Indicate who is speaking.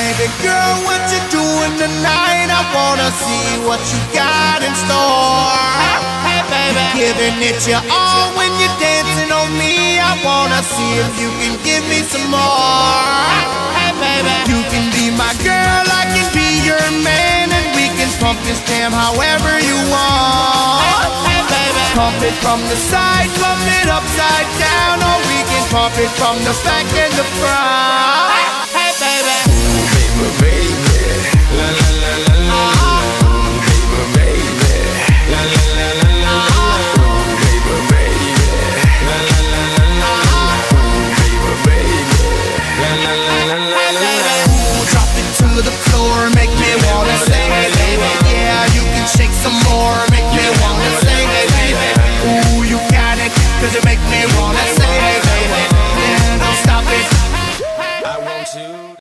Speaker 1: Baby girl, what you doing tonight? I wanna see what you got in store. Hey, baby. Giving it your all when you're dancing on me. I wanna see if you can give me some more. Hey, baby. You can be my girl, I can be your man, and we can pump this jam however you want. Hey, baby. Pump it from the side, pump it upside down, or we can pump it from the back and the front.